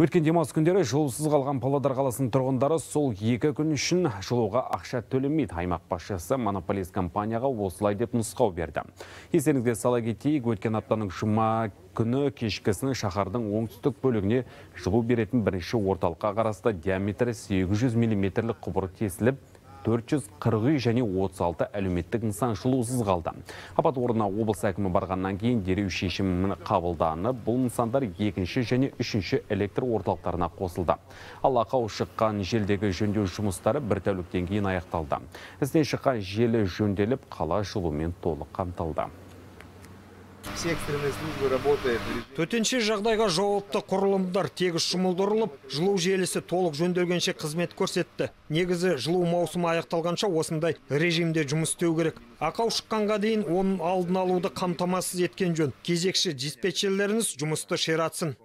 Өткен демалыс күндері жылусыз қалған Павлодар қаласының тұрғындары сол екі күн үшін жылуға ақша төлемейді. Аймақ басшысы монополист компанияға осылай деп нұсқау берді. Естеріңізге сала кетейік, өткен аптаның жұма күні кешкісін шаһардың оңтүстік бөлігіне жылу беретін бірінші орталыққа қарасты диаметрі 800 мм құбыр тесіліп, 440 үй және 36 әлеуметтік нысан жылусыз қалды. Апат орнына облыс әкімі барғаннан кейін дереу шешімін қабылданып, бұл нысандар екінші және үшінші электр орталықтарына қосылды. Ал ақау шыққан желдегі жөндеу жұмыстары бір тәуліктен кейін аяқталды. Істен шыққан желі жөнделіп, қала жылумен толық қамтылды. Төтенше жағдайға жауапты құрылымдар тегіс жұмылдырылып жылу желісі толық жөнделгенше қызмет көрсетті. Негізі жылу маусымы аяқталғанша осындай режимде жұмыс істеу керек. Ақау шыққанға дейін оның алдын алуды қамтамасыз еткен жөн. Кезекші диспетчерлеріңіз жұмысты ширатсын.